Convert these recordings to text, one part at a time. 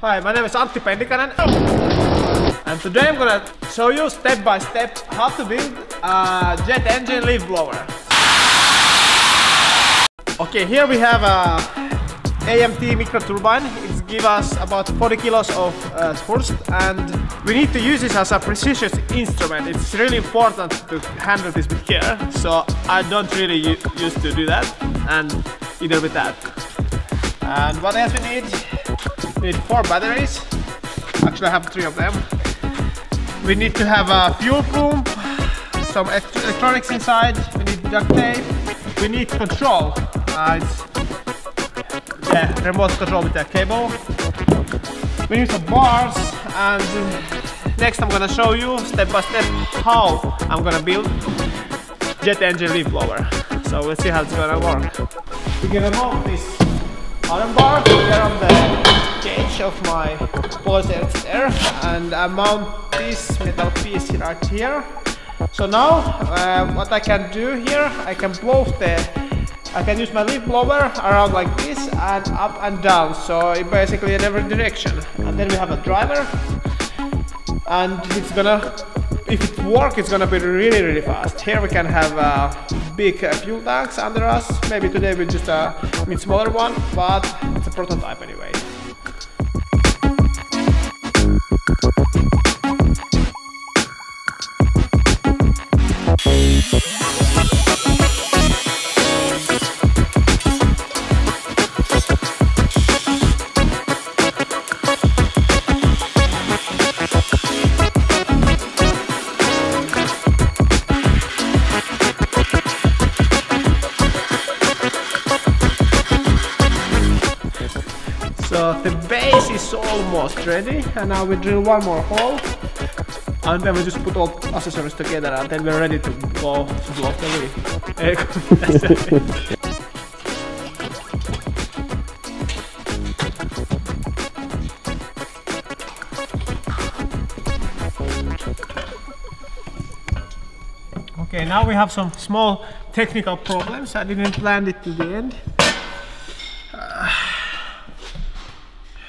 Hi, my name is Antti Pendikainen and today I'm gonna show you step by step how to build a jet engine leaf blower. Okay, here we have a AMT micro turbine. It gives us about 40 kilos of uh, and we need to use this as a precision instrument. It's really important to handle this with care, so I don't really used to do that and either with that. And what else we need? We need four batteries. Actually, I have three of them. We need to have a fuel pump, some electronics inside. We need duct tape. We need control. Uh, it's yeah, remote control with a cable. We need some bars and next I'm gonna show you step by step how I'm gonna build jet engine leaf blower. So we'll see how it's gonna work. We're gonna mount this iron bar here on the of my Polaris air and I mount this metal piece right here. So now uh, what I can do here, I can blow the I can use my leaf blower around like this and up and down. So basically in every direction. And then we have a driver. And it's gonna if it works it's gonna be really really fast. Here we can have uh, big uh, fuel tanks under us. Maybe today we just uh, mean smaller one but it's a prototype anyway the base is almost ready and now we drill one more hole and then we just put all accessories together and then we're ready to go to block the leaf. Eh, okay, now we have some small technical problems. I didn't plan it to the end.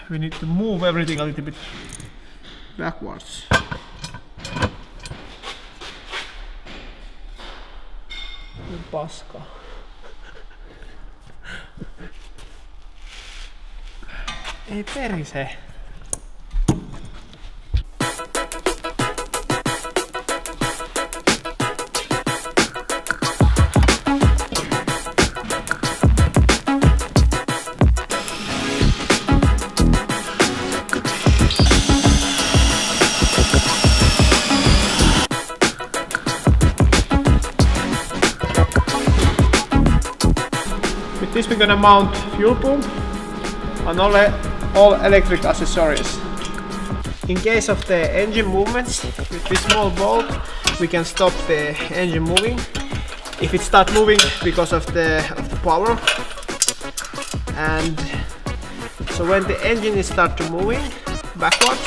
We need to move everything a little bit backwards. Paska. Ei perise. Gonna mount fuel pump and all, all electric accessories. In case of the engine movements, with this small bolt we can stop the engine moving. If it starts moving because of the, of the power. And so when the engine is start to moving backwards,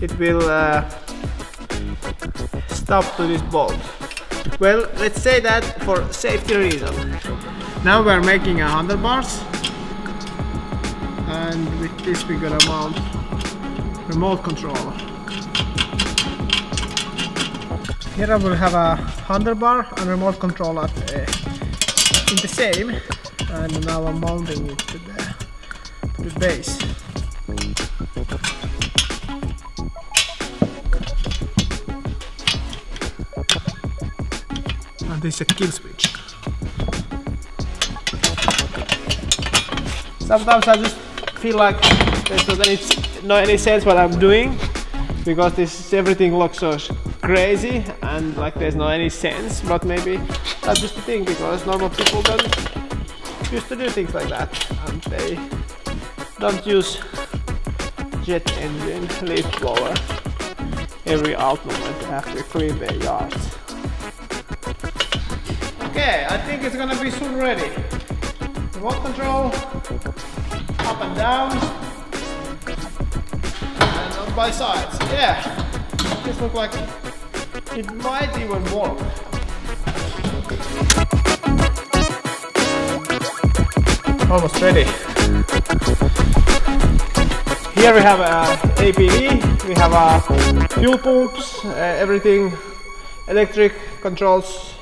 it will uh, stop to this bolt. Well, let's say that for safety reason. Now we are making a handlebars and with this we're gonna mount remote control. Here I will have a handlebar and remote control at, uh, in the same and now I'm mounting it to the, to the base. And this is a kill switch. Sometimes I just feel like there's not any, no any sense what I'm doing because this everything looks so crazy and like there's no any sense but maybe that's just the thing because normal people don't used to do things like that and they don't use jet engine leaf blower every out moment to clean their yards. Okay I think it's gonna be soon ready remote control, up and down, and on by sides. Yeah, this looks like it might even work. Almost ready. Here we have a APV, we have a fuel pumps, uh, everything, electric controls,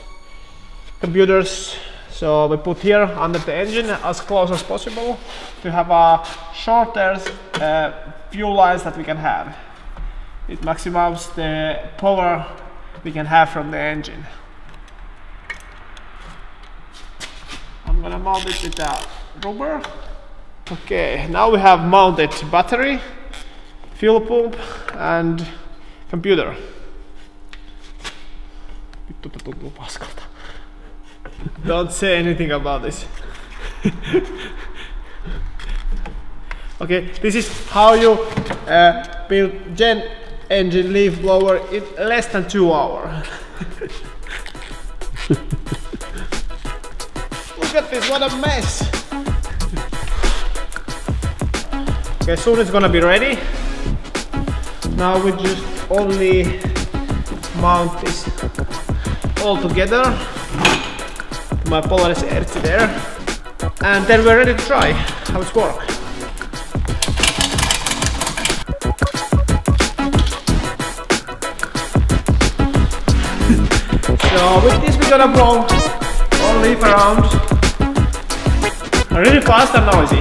computers. So we put here under the engine as close as possible to have a shorter uh, fuel lines that we can have. It maximizes the power we can have from the engine. I'm gonna mount it with a rubber. Okay, now we have mounted battery, fuel pump and computer. Don't say anything about this. okay, this is how you uh, build jet engine leaf blower in less than two hours. Look at this, what a mess! Okay, soon it's gonna be ready. Now we just only mount this all together. My Polaris RT there. And then we're ready to try how it's work. so with this we're gonna blow all leaf around. Really fast and noisy.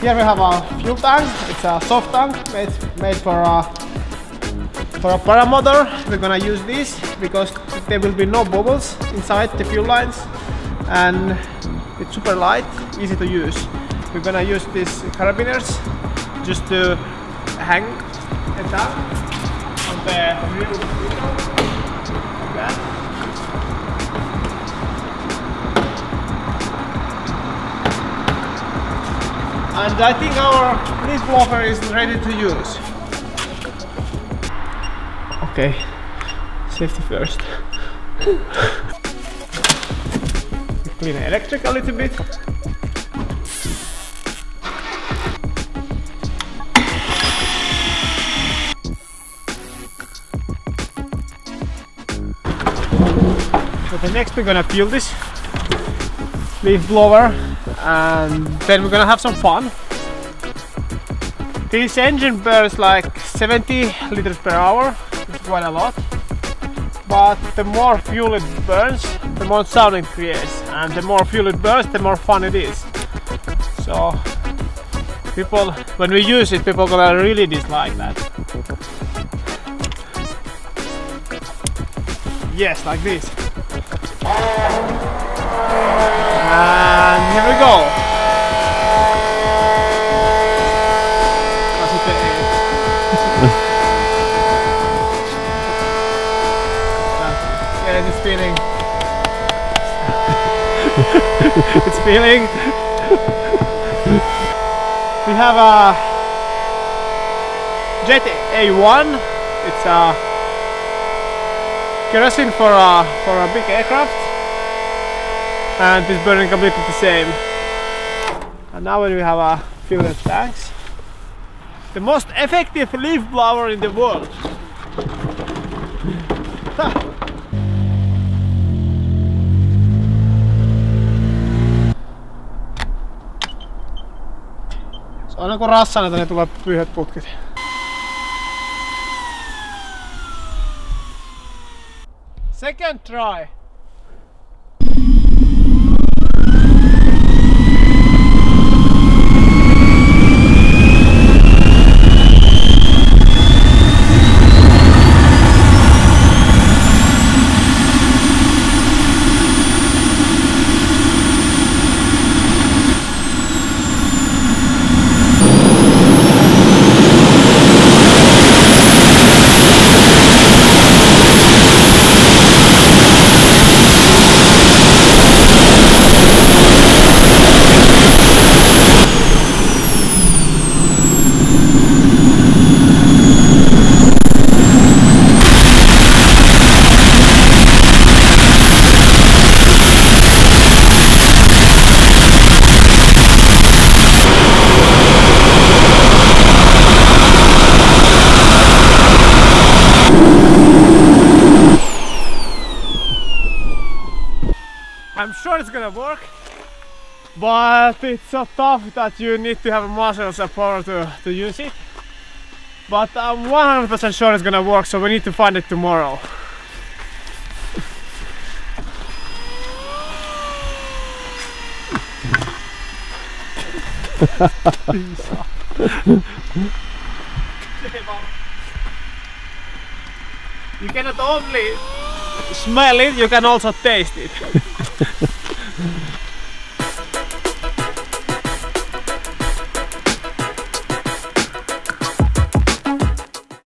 Here we have a fuel tank. It's a soft tank made, made for a for a paramotor. We're gonna use this because there will be no bubbles inside the fuel lines and it's super light, easy to use. We're gonna use these carabiners just to hang it up on the rear and I think our leaf blower is ready to use. Okay, safety first. Clean the electric a little bit. So the next we're gonna fill this leaf blower and then we're gonna have some fun. This engine burns like 70 liters per hour, quite a lot. But the more fuel it burns, the more sound it creates. And the more fuel it burns, the more fun it is. So people, when we use it, people gonna really dislike that. Yes, like this. Feeling. we have a Jet A1. It's a kerosene for a for a big aircraft and it's burning completely the same. And now we have a fuel tanks. The most effective leaf blower in the world. Aina kun rassaneta, tänne niin tulee pyhät putket. Second try. I'm sure it's gonna work. but it's so tough that you need to have muscles and power to, to use it. But I'm 100% sure it's gonna work, so we need to find it tomorrow. you cannot only smell it, you can also taste it.